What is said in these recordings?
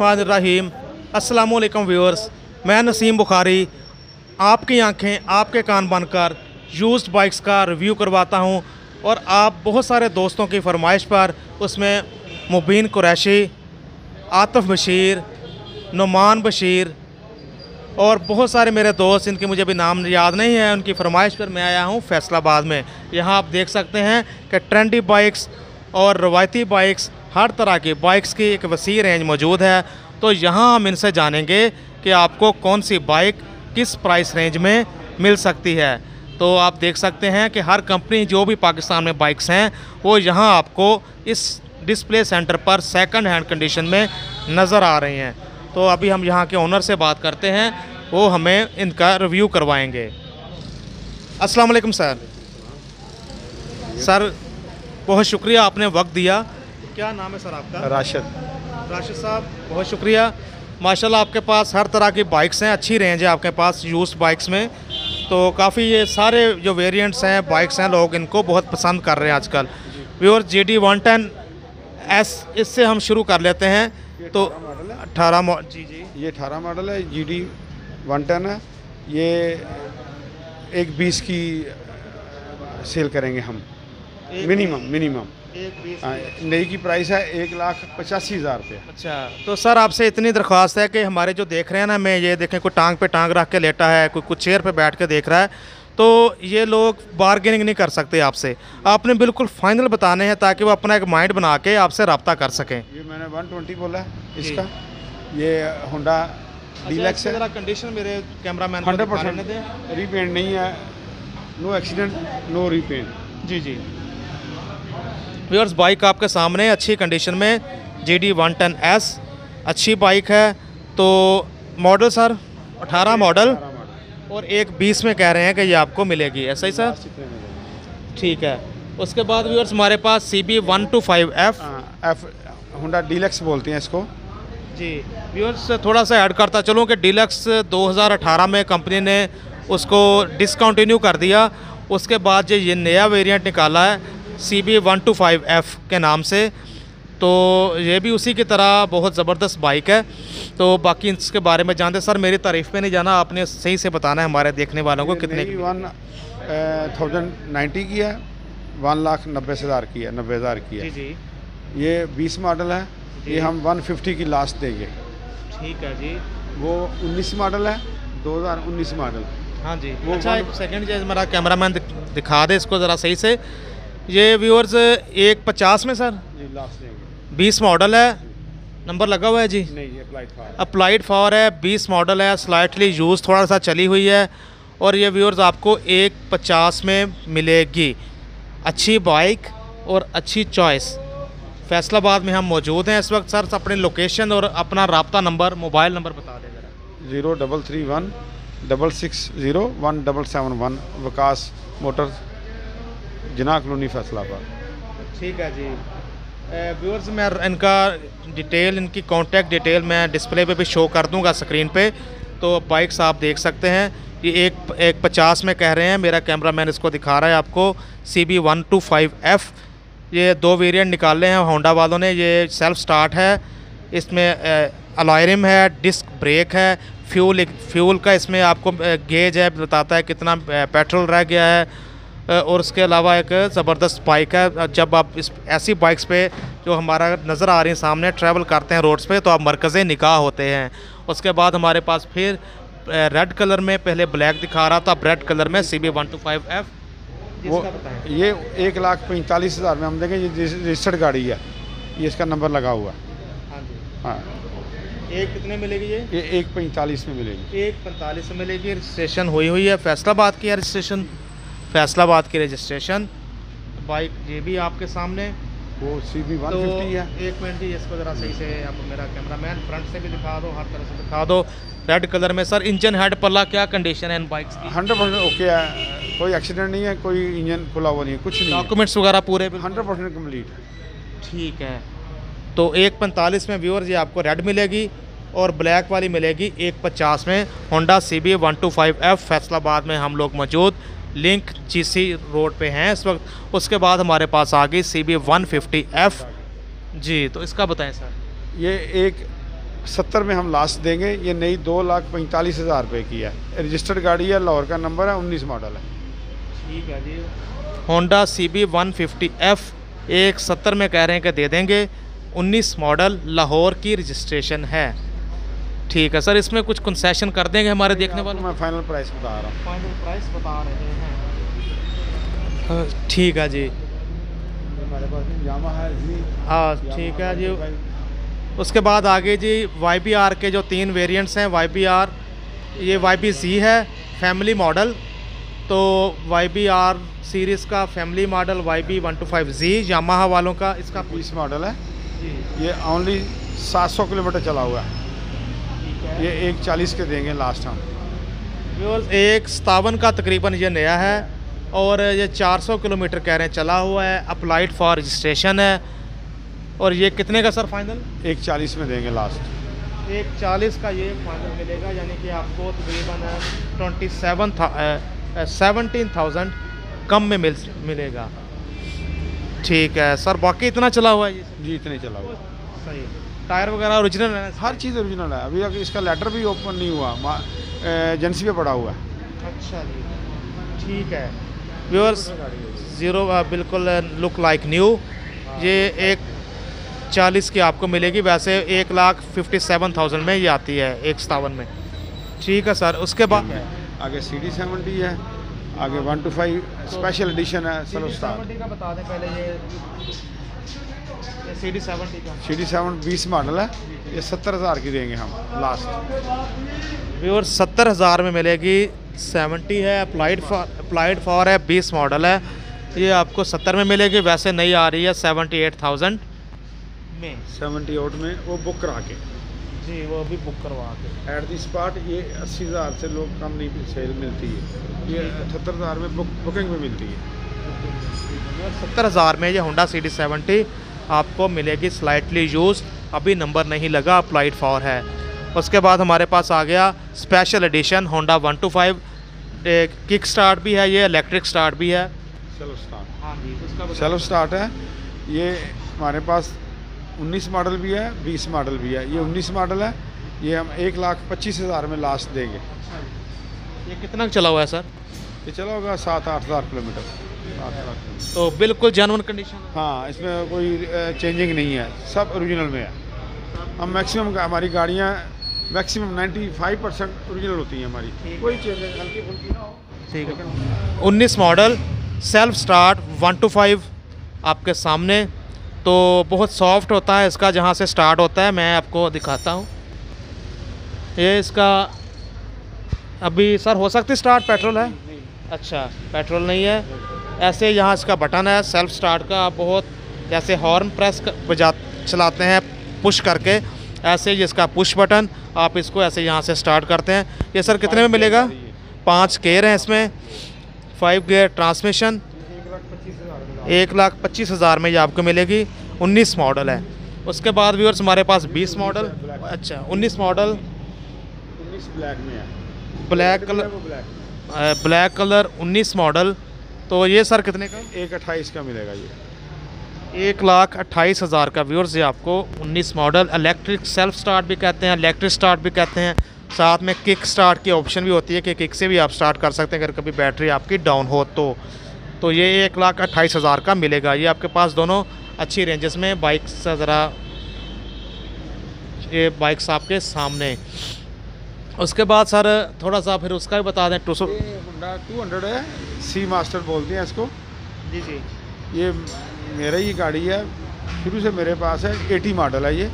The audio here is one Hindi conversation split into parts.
बिस्मिल्लाहिर्रहमानिर्रहीम। अस्सलाम वालेकुम व्यूअर्स, मैं नसीम बुखारी। आपकी आँखें आपके कान बनकर यूज्ड बाइक्स का रिव्यू करवाता हूँ और आप बहुत सारे दोस्तों की फरमाइश पर उसमें मुबीन कुरैशी, आतिफ बशीर, नुमान बशीर और बहुत सारे मेरे दोस्त, इनके मुझे अभी नाम याद नहीं है, उनकी फरमाइश पर मैं आया हूँ फैसलाबाद में। यहाँ आप देख सकते हैं कि ट्रेंडी बाइक्स और रवायती बाइक्स हर तरह की बाइक्स की एक वसी रेंज मौजूद है। तो यहाँ हम इनसे जानेंगे कि आपको कौन सी बाइक किस प्राइस रेंज में मिल सकती है। तो आप देख सकते हैं कि हर कंपनी जो भी पाकिस्तान में बाइक्स हैं वो यहाँ आपको इस डिस्प्ले सेंटर पर सेकंड हैंड कंडीशन में नज़र आ रही हैं। तो अभी हम यहाँ के ओनर से बात करते हैं वो हमें इनका रिव्यू करवाएँगे। अस्सलाम वालेकुम सर सर बहुत शुक्रिया आपने वक्त दिया। क्या नाम है सर आपका? राशिद। राशिद साहब बहुत शुक्रिया। माशाल्लाह आपके पास हर तरह की बाइक्स हैं अच्छी रेंज है आपके पास यूज़ बाइक्स में। तो काफ़ी ये सारे जो वेरिएंट्स हैं बाइक्स हैं लोग इनको बहुत पसंद कर रहे हैं आजकल। Viewer G D one ten S इससे हम शुरू कर लेते हैं। तो अठारह जी जी। ये 18 मॉडल है जी डी वन टेन है। ये एक बीस की सेल करेंगे हम। मिनिमम मिनिमम नई की प्राइस है एक लाख पचासी हज़ार रुपये। अच्छा। तो सर आपसे इतनी दरख्वास्त है कि हमारे जो देख रहे हैं ना मैं ये देखें कोई टांग पे टांग रख के लेटा है कोई कुछ चेयर पे बैठ के देख रहा है तो ये लोग बारगेनिंग नहीं कर सकते आपसे। आपने बिल्कुल फाइनल बताने हैं ताकि वो अपना एक माइंड बना के आपसे रब्ता कर सकें। ये मैंने 120 बोला है इसका। ये होंडा डीलक्स है। कंडीशन मेरे कैमरा हंड्रेड परसेंट रीपेंट नहीं है। नो एक्सीडेंट नो रीपेंट जी जी। व्यूअर्स बाइक आपके सामने अच्छी कंडीशन में G D one ten S अच्छी बाइक है। तो मॉडल सर 18 मॉडल और एक 20 में कह रहे हैं कि ये आपको मिलेगी। ऐसा ही सर ठीक है। उसके बाद व्यूअर्स हमारे पास C B one two five F F Honda Deluxe बोलते हैं इसको। जी। व्यूअर्स थोड़ा सा ऐड करता चलूँ कि डीलक्स 2018 में कंपनी ने उसको डिसकंटिन्यू कर दिया। उसके बाद जो ये नया वेरिएंट निकाला है C B one two five F के नाम से। तो ये भी उसी की तरह बहुत ज़बरदस्त बाइक है। तो बाकी इसके बारे में जानते सर मेरी तारीफ़ पे नहीं जाना आपने सही से बताना है हमारे देखने वालों को कितने की वन थाउज़ेंड नाइन्टी की है वन लाख नब्बे हज़ार की है नब्बे हज़ार की है। जी जी। ये बीस मॉडल है ये हम 150 की लास्ट देंगे। ठीक है जी। वो 19 मॉडल है 2019 मॉडल हाँ जी। वो अच्छा एक सेकेंड जो मेरा कैमरामैन दिख- दिखा दे इसको ज़रा सही से। ये व्यूअर्स एक पचास में सर जी लास्ट बीस मॉडल है? नंबर लगा हुआ है जी? अप्लाइड अप्लाइड फॉर है। बीस मॉडल है स्लाइटली यूज़ थोड़ा सा चली हुई है और ये व्यूअर्स आपको एक पचास में मिलेगी। अच्छी बाइक और अच्छी चॉइस फैसलाबाद में हम मौजूद हैं इस वक्त सर अपने लोकेशन और अपना रबता नंबर मोबाइल नंबर बता दें ज़रा। Zero double three one double six zero one double seven one Vikas motor Jinnah colony Faisalabad ठीक है जी। व्यूअर्स मैं इनका डिटेल इनकी कांटेक्ट डिटेल मैं डिस्प्ले पे भी शो कर दूँगा स्क्रीन पे। तो बाइक्स आप देख सकते हैं ये एक एक पचास में कह रहे हैं, मेरा कैमरामैन इसको दिखा रहा है आपको C B one two five F ये दो वेरिएंट निकाले हैं होंडा वालों ने, ये सेल्फ स्टार्ट है। इसमें अलायरिम है डिस्क ब्रेक है फ्यूल फ्यूल का इसमें आपको गेज है, बताता है कितना पेट्रोल रह गया है। और उसके अलावा एक ज़बरदस्त बाइक है। जब आप इस ऐसी बाइक्स पे जो हमारा नज़र आ रही है सामने ट्रैवल करते हैं रोड्स पे तो आप मरकज़ निकाह होते हैं। उसके बाद हमारे पास फिर रेड कलर में पहले ब्लैक दिखा रहा था अब रेड कलर में C B one two five F वो ये एक लाख पैंतालीस हज़ार में हम देखें ये रजिस्टर्ड गाड़ी है ये इसका नंबर लगा हुआ। है हाँ जी। हाँ। एक कितने मिलेगी ये? ये एक पैंतालीस में मिलेगी। एक पैंतालीस में मिलेगी रजिस्ट्रेशन हुई हुई है। फैसलाबाद की है रजिस्ट्रेशन फैसलाबाद की रजिस्ट्रेशन। बाइक ये भी आपके सामने। वो सी बी वन तो है। एक मिनट जी इसको ज़रा सही से आप मेरा कैमरा मैन फ्रंट से भी दिखा दो हर तरह से दिखा दो। रेड कलर में सर इंजन हेड पल्ला क्या कंडीशन है इन बाइक्स की? हंड्रेड परसेंट ओके है। कोई एक्सीडेंट नहीं है कोई इंजन खुला हुआ नहीं है कुछ नहीं डॉक्यूमेंट्स वगैरह पूरे हंड्रेड परसेंट कंप्लीट है। ठीक है। तो एक पैंतालीस में व्यूअर्स ये आपको रेड मिलेगी और ब्लैक वाली मिलेगी एक पचास में। Honda C B one two five F Faisalabad में हम लोग मौजूद। लिंक जीसी रोड पे हैं इस वक्त। उसके बाद हमारे पास आ गई C B one fifty F जी तो इसका बताएँ सर। ये एक सत्तर में हम लास्ट देंगे। ये नई दो लाख पैंतालीस हज़ार रुपये की है। रजिस्टर्ड गाड़ी है लाहौर का नंबर है उन्नीस मॉडल है। ठीक है जी। Honda C B one fifty F एक सत्तर में कह रहे हैं कि दे देंगे। उन्नीस मॉडल लाहौर की रजिस्ट्रेशन है। ठीक है सर इसमें कुछ कंसेशन कर देंगे हमारे देखने वालों? मैं फाइनल प्राइस बता रहा हूँ। फाइनल प्राइस बता रहे हैं। ठीक है जी। हमारे पास हाँ ठीक है जी। उसके बाद आगे जी वाई बी आर के जो तीन वेरिएंट्स हैं वाई बी आर ये वाई बी जी है फैमिली मॉडल तो वाई बी आर सीरीज़ का family model Y B one two five G Yamaha वालों का इसका बीस मॉडल है। जी। ये ओनली सात सौ किलोमीटर चला हुआ है। ये एक चालीस के देंगे लास्ट हम। व्यूअर्स एक सतावन का तकरीबन ये नया है और ये 400 किलोमीटर कह रहे हैं चला हुआ है अप्लाइड फॉर रजिस्ट्रेशन है। और ये कितने का सर फाइनल एक चालीस में देंगे लास्ट एक चालीस का ये फाइनल मिलेगा यानी कि आपको तकरीबन ट्वेंटी सेवन था सेवनटीन थाउज़ेंड कम में मिल मिलेगा। ठीक है सर बाकी इतना चला हुआ है जी इतने चला हुआ है। सही टायर वगैरह ओरिजिनल है हर चीज़ ओरिजिनल है। अभी तक इसका लेटर भी ओपन नहीं हुआ एजेंसी पे पड़ा हुआ है। अच्छा जी। ठीक है। व्यूअर्स ज़ीरो बिल्कुल लुक लाइक न्यू ये एक चालीस की आपको मिलेगी। वैसे एक लाख फिफ्टी सेवन थाउज़ेंड में ये आती है एक सतावन में। ठीक है सर उसके बाद आगे सी डी सेवेंटी है आगे one two five special edition है का बता दें पहले ये। सी डी सेवेंटी का। सी डी सेवन बीस मॉडल है। ये सत्तर हज़ार की देंगे हम लास्ट व्यूअर सत्तर हज़ार में मिलेगी। सेवेंटी है अप्लाइड फॉर अप्लाइड फॉर है बीस मॉडल है। ये आपको सत्तर में मिलेगी वैसे नहीं आ रही है सेवेंटी एट थाउज़ेंड में। सेवेंटी एट में वो बुक करा के। जी वो अभी बुक करवा के। एट दी स्पॉट ये अस्सी हज़ार से लोग कम नहीं सेल मिलती है। ये अठहत्तर हज़ार में बुक बुकिंग में मिलती है। सत्तर हज़ार में ये होंडा सी डी सेवेंटी आपको मिलेगी स्लाइटली यूज़ अभी नंबर नहीं लगा अप्लाइड फॉर है। उसके बाद हमारे पास आ गया special edition Honda one two five kick start भी है ये इलेक्ट्रिक स्टार्ट भी है। सेल्फ स्टार्ट हाँ जी उसका सेल्फ स्टार्ट है। ये हमारे पास 19 मॉडल भी है 20 मॉडल भी है। ये 19 मॉडल है। ये हम एक लाख पच्चीस हज़ार में लास्ट देंगे। ये कितना चला हुआ है सर? ये चला होगा सात आठ हज़ार किलोमीटर किलोमीटर। तो बिल्कुल जानवन कंडीशन हाँ। इसमें कोई चेंजिंग नहीं है। सब ओरिजिनल में है। हम मैक्सिमम हमारी गाड़ियाँ मैक्सिमम 95 परसेंट ओरिजिनल होती हैं हमारी। कोई चेंजिंग हल्की फुल्की ना हो। ठीक है। उन्नीस model self start one two five आपके सामने। तो बहुत सॉफ्ट होता है इसका जहाँ से स्टार्ट होता है मैं आपको दिखाता हूँ। ये इसका अभी सर हो सकती स्टार्ट पेट्रोल है? अच्छा पेट्रोल नहीं है। ऐसे यहाँ इसका बटन है सेल्फ स्टार्ट का आप बहुत जैसे हॉर्न प्रेस बजा चलाते हैं पुश करके ऐसे ही इसका पुश बटन आप इसको ऐसे यहाँ से स्टार्ट करते हैं। ये सर कितने में मिलेगा? पाँच गेयर हैं इसमें फाइव गेयर ट्रांसमिशन एक लाख पच्चीस हज़ार में ये आपको मिलेगी उन्नीस मॉडल है। उसके बाद व्यूअर्स हमारे पास बीस मॉडल अच्छा उन्नीस मॉडल उन्नीस ब्लैक में है। ब्लैक कलर ब्लैक कलर उन्नीस मॉडल तो ये सर कितने का? एक अट्ठाईस का मिलेगा ये। एक लाख अट्ठाईस हज़ार का व्यूअर्स ये आपको उन्नीस मॉडल इलेक्ट्रिक सेल्फ स्टार्ट भी कहते हैं इलेक्ट्रिक स्टार्ट भी कहते हैं। साथ में किक स्टार्ट की ऑप्शन भी होती है कि किक से भी आप स्टार्ट कर सकते हैं अगर कभी बैटरी आपकी डाउन हो तो। तो ये एक लाख अट्ठाईस हज़ार का मिलेगा। ये आपके पास दोनों अच्छी रेंजेस में बाइक से ज़रा। ये बाइक्स आपके सामने। उसके बाद सर थोड़ा सा फिर उसका भी बता दें टू सौ होंडा टू हंड्रेड है सी मास्टर बोलते हैं इसको। जी जी। ये मेरा ही गाड़ी है शुरू से मेरे पास है एटी मॉडल है ये।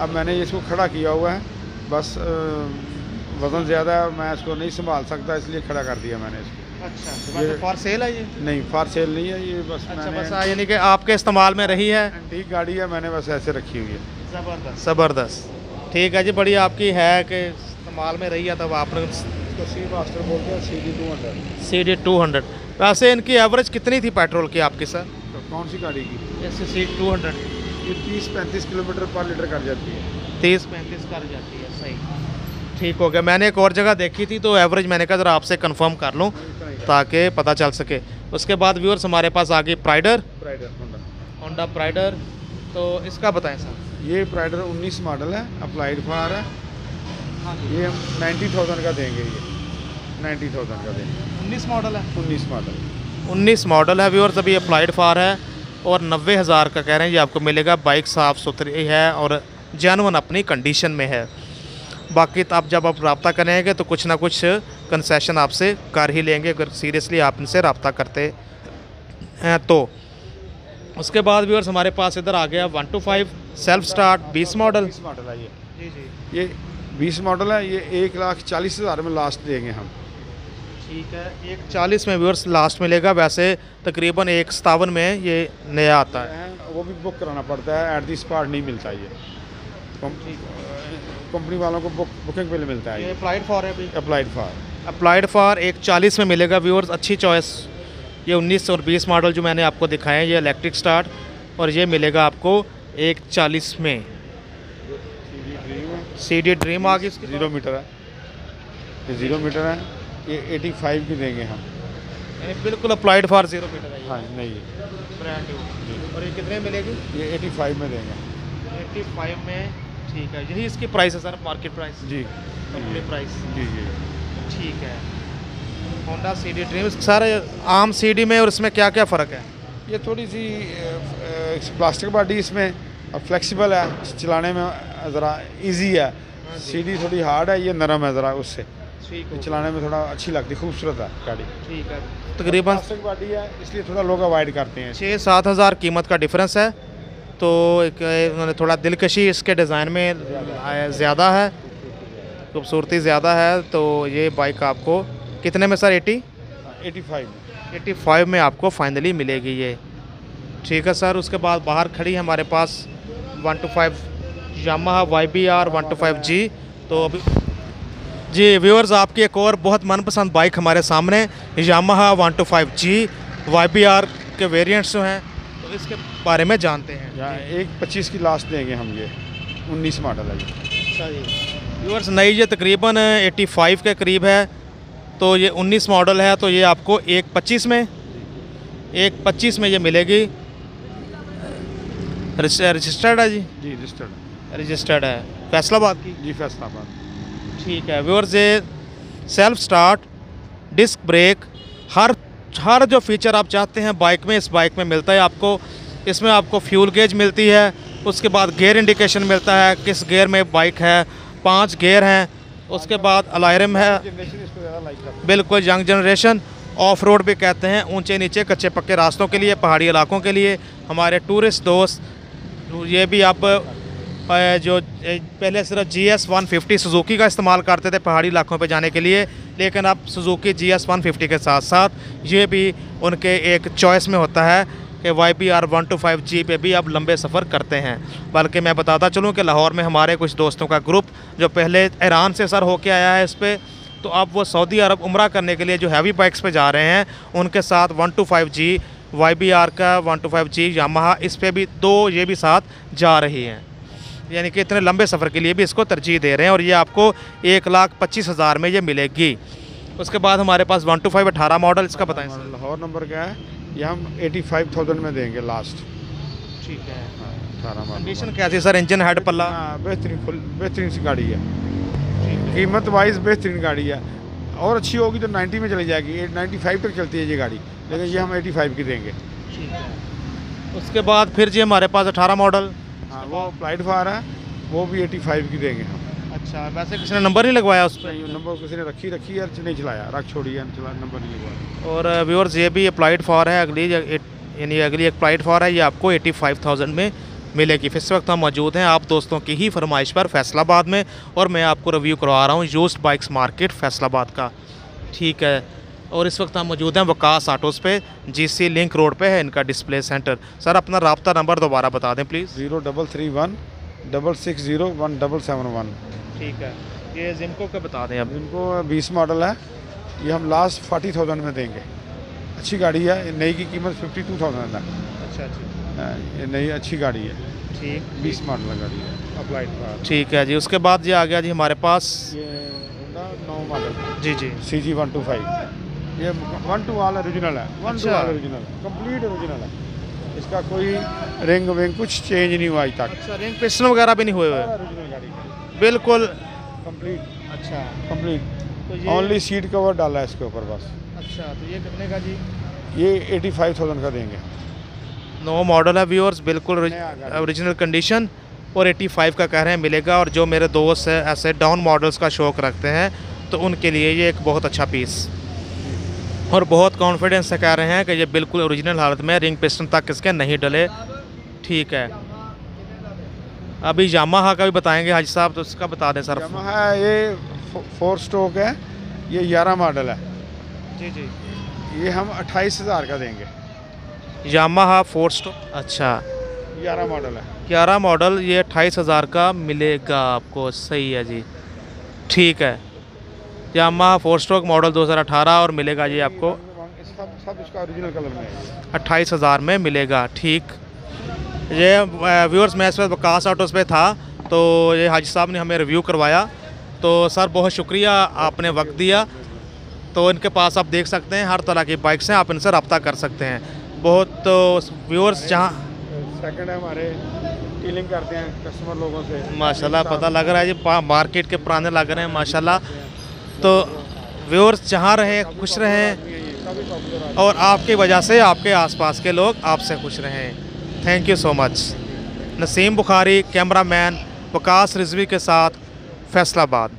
अब मैंने इसको खड़ा किया हुआ है बस वज़न ज़्यादा है मैं इसको नहीं संभाल सकता इसलिए खड़ा कर दिया मैंने इसको। अच्छा ये- फॉर सेल है ये? नहीं फार सेल नहीं है ये बस अच्छा मैंने बस हाँ, यानी कि आपके इस्तेमाल में रही है। ठीक गाड़ी है मैंने बस ऐसे रखी हुई है। ज़बरदस्त। ज़बरदस्त। ठीक है जी बड़ी आपकी है कि इस्तेमाल में रही है तब आपने इसको सी मास्टर बोलते हैं C D two hundred C D two hundred वैसे इनकी एवरेज कितनी थी पेट्रोल की आपकी सर तो कौन सी गाड़ी की? एस सी टू हंड्रेड ये तीस पैंतीस किलोमीटर पर लीटर कर जाती है। तीस पैंतीस कर जाती है सही। ठीक हो गया। मैंने एक और जगह देखी थी तो एवरेज मैंने कहा ज़रा आपसे कंफर्म कर लूँ ताकि पता चल सके। उसके बाद व्यूअर्स हमारे पास आ गई Pridor rider Honda Honda Pridor तो इसका बताएँ सर ये प्राइडर 19 मॉडल है अप्लाइड फार है। ये हम नाइन्टी थाउज़ेंड का देंगे ये। नाइन्टी थाउज़ेंड का देंगे। उन्नीस मॉडल है। उन्नीस मॉडल। उन्नीस मॉडल है व्यूअर्स अभी अप्लाइड फार है और नब्बे हज़ार का कह रहे हैं ये आपको मिलेगा। बाइक साफ़ सुथरी है और जानवन अपनी कंडीशन में है। बाकी तो आप जब आप रब्ता करेंगे तो कुछ ना कुछ कंसेशन आपसे कर ही लेंगे अगर सीरियसली आप इनसे रब्ता करते हैं तो। उसके बाद व्यूअर्स हमारे पास इधर आ गया one two five self start बीस मॉडल मॉडल है ये। जी जी। ये बीस मॉडल है ये एक लाख चालीस हज़ार में लास्ट देंगे हम। ठीक है एक चालीस में व्यूअर्स लास्ट मिलेगा वैसे तकरीबन एक सतावन में ये नया आता है। वो भी बुक कराना पड़ता है एट दी स्पॉट नहीं मिलता ये। कंपनी वालों को बुक बुकिंग पे मिलता है ये अप्लाइड फॉर है अभी? अप्लाइड फॉर अप्लाइड फॉर एक चालीस में मिलेगा व्यूअर्स अच्छी चॉइस ये उन्नीस और बीस मॉडल जो मैंने आपको दिखाए हैं ये इलेक्ट्रिक स्टार्ट और ये मिलेगा आपको एक चालीस में। सी डी ड्रीम आ गई ज़ीरो मीटर है। ये ज़ीरो मीटर है। ये एटी फाइव की देंगे हम। यानी बिल्कुल अप्लाइड फॉर ज़ीरो मीटर है हाँ नहीं। ब्रांड और ये कितने मिलेगी? ये एटी फाइव में देंगे। एटी फाइव में ठीक है। यही इसकी प्राइस है सर मार्केट प्राइस जी। कंपनी प्राइस जी जी। ठीक है। Honda C D Dream sir आम सी डी में और इसमें क्या क्या फ़र्क है? ये थोड़ी सी प्लास्टिक बॉडी इसमें और फ्लेक्सिबल है चलाने में ज़रा इजी है। सीढ़ी थोड़ी हार्ड है ये नरम है ज़रा उससे। चलाने में थोड़ा अच्छी लगती है खूबसूरत है। गाड़ी। ठीक है। तकरीबन बॉडी है इसलिए थोड़ा लोग अवॉइड करते हैं। छः सात हज़ार कीमत का डिफरेंस है। तो एक उन्होंने थोड़ा दिलकशी इसके डिज़ाइन में ज़्यादा है। खूबसूरती ज़्यादा है तो ये बाइक आपको कितने में sir eighty eighty five eighty five में आपको फाइनली मिलेगी ये। ठीक है सर उसके बाद बाहर खड़ी हमारे पास one two five Yamaha Y B R one two five G तो अभी जी व्यूअर्स आपकी एक और बहुत मनपसंद बाइक हमारे सामने Yamaha one two five G Y B R के वेरिएंट्स जो हैं तो इसके बारे में जानते हैं। एक पच्चीस की लास्ट देंगे हम ये उन्नीस मॉडल है अच्छा जी। व्यूअर्स नई ये तकरीबन 85 के करीब है तो ये 19 मॉडल है तो ये आपको एक पच्चीस में एक पच्चीस में ये मिलेगी। रजिस्टर्ड है जी? जी रजिस्टर्ड रजिस्टर्ड है। फैसलाबाद की? जी फैसलाबाद। ठीक है व्यूअर्स ये सेल्फ स्टार्ट डिस्क ब्रेक हर हर जो फीचर आप चाहते हैं बाइक में इस बाइक में मिलता है आपको। इसमें आपको फ्यूल गेज मिलती है उसके बाद गियर इंडिकेशन मिलता है किस गियर में बाइक है पाँच गियर हैं उसके बाद अलायरम है। बिल्कुल यंग जनरेशन ऑफ़ रोड भी कहते हैं ऊँचे नीचे कच्चे पक्के रास्तों के लिए पहाड़ी इलाकों के लिए हमारे टूरिस्ट दोस्त ये भी आप अ, जो पहले सिर्फ़ G S one fifty Suzuki का इस्तेमाल करते थे पहाड़ी इलाकों पे जाने के लिए लेकिन अब Suzuki G S one fifty के साथ साथ ये भी उनके एक चॉइस में होता है कि Y B R one two five G पे भी अब लंबे सफ़र करते हैं। बल्कि मैं बताता चलूँ कि लाहौर में हमारे कुछ दोस्तों का ग्रुप जो पहले ईरान से सर होके आया है इस पर तो अब वो सऊदी अरब उम्रा करने के लिए जो हैवी बाइक्स पे जा रहे हैं उनके साथ one two five G Y B R का one two five G Yamaha इस पर भी दो ये भी साथ जा रही हैं। यानी कि इतने लंबे सफ़र के लिए भी इसको तरजीह दे रहे हैं और ये आपको एक लाख पच्चीस हज़ार में ये मिलेगी। उसके बाद हमारे पास वन टू फाइव अठारह मॉडल इसका बताएँ सर। लाहौर नंबर क्या है? ये हम एटी फाइव थाउज़ेंड में देंगे लास्ट ठीक है। अठारह मॉडल। कंडीशन कैसी सर? इंजन हेड पल्ला? हाँ बेहतरीन फुल बेहतरीन सी गाड़ी है। कीमत वाइज बेहतरीन गाड़ी है। और अच्छी होगी तो 90 में चली जाएगी। नाइन्टी फाइव तक चलती है ये गाड़ी। लेकिन ये हम 85 की देंगे। उसके बाद फिर जी हमारे पास अठारह मॉडल हाँ वो अप्लाइड फार है वो भी 85 की देंगे हम। अच्छा वैसे किसी ने नंबर नहीं लगवाया उस पर नंबर किसी ने रखी रखी है नहीं चलाया? रख छोड़ी है चला नंबर नहीं हुआ और व्यूअर्स ये भी अप्लाइड फॉर है अगली यानी अगली अप्लाइड फॉर है ये आपको एटी में मिलेगी। इस वक्त हम मौजूद हैं आप दोस्तों की ही फरमाइश पर फैसलाबाद में और मैं आपको रिव्यू करवा रहा हूँ यूस्ट बाइक्स मार्केट फैसलाबाद का। ठीक है और इस वक्त हम मौजूद हैं वकास ऑटोज़ पे जीसी लिंक रोड पे है इनका डिस्प्ले सेंटर। सर अपना रबता नंबर दोबारा बता दें please. Zero double three one double six zero one double seven one. ठीक है ये जिमको का बता दें अब जिमको बीस मॉडल है ये हम लास्ट फोर्टी थाउज़ेंड में देंगे। अच्छी गाड़ी है नई की कीमत फिफ्टी टू थाउज़ेंड है। अच्छा अच्छा। ये नई अच्छी गाड़ी है। ठीक। बीस मॉडल गाड़ी है। अप्लाइड फार ठीक है जी उसके बाद ये आ गया जी हमारे पास। ये नौ मॉडल। जी जी। C G one two five ये वन टू वाल ओरिजिनल है। One two. वाल ओरिजिनल कंप्लीट ओरिजिनल है। इसका कोई रिंग विंग कुछ चेंज नहीं हुआ आज तक। अच्छा रिंग पिस्टन वगैरह भी नहीं हुए हुए? बिल्कुल। कंप्लीट अच्छा। कंप्लीट तो ओनली सीट कवर डाला है इसके ऊपर बस। अच्छा तो ये कितने का जी? ये एटी फाइव थाउज़ेंड का देंगे। नो मॉडल है व्यूअर्स बिल्कुल ओरिजिनल कंडीशन और 85 का कह रहे हैं मिलेगा और जो मेरे दोस्त हैं ऐसे डाउन मॉडल्स का शौक रखते हैं तो उनके लिए ये एक बहुत अच्छा पीस और बहुत कॉन्फिडेंस से कह रहे हैं कि ये बिल्कुल ओरिजिनल हालत में रिंग पिस्टन तक इसके नहीं डले। ठीक है। अभी यामाहा का भी बताएँगे हाजी साहब तो उसका बता दें सर। यमाहा ये फोर स्टोक है ये ग्यारह मॉडल है। जी जी। ये हम अट्ठाईस हज़ार का देंगे। यामाहा फोर स्टो अच्छा। ग्यारह मॉडल है। ग्यारह मॉडल ये अट्ठाईस हज़ार का मिलेगा आपको। सही है जी। ठीक है। यामा फोर स्ट्रोक मॉडल 2018 और मिलेगा जी आपको। सब सब इसका ओरिजिनल कलर में अट्ठाईस हज़ार में मिलेगा। ठीक। ये व्यूअर्स मैं इस वक्त बकास ऑटोज़ पे था तो ये हाजी साहब ने हमें रिव्यू करवाया। तो सर बहुत शुक्रिया आपने वक्त दिया। तो इनके पास आप देख सकते हैं हर तरह की बाइक्स हैं आप इनसे रब्ता कर सकते हैं। बहुत तो व्यूअर्स जहाँ सेकंड है हमारे डीलिंग करते हैं कस्टमर लोगों से। माशाल्लाह पता लग रहा है जी मार्केट के पुराने लग रहे हैं माशाल्लाह। तो व्यूअर्स जहाँ रहें खुश रहें। और आपकी वजह से आपके आसपास के लोग आपसे खुश रहें। Thank you so much Naseem Bukhari cameraman Waqas Rizvi के साथ फैसलाबाद।